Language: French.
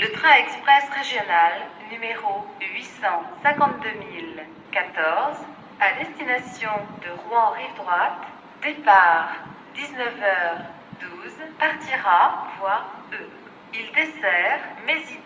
Le train express régional numéro 852 014 à destination de Rouen rive droite, départ 19h12, partira voie E. Il dessert Mésidon,